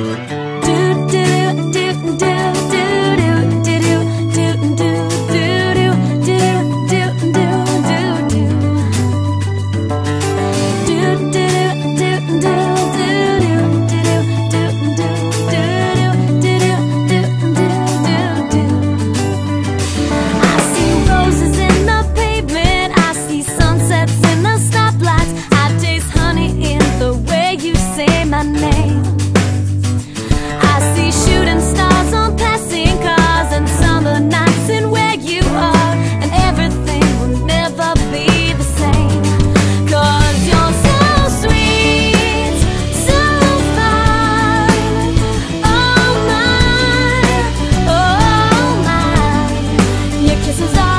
Bye. is all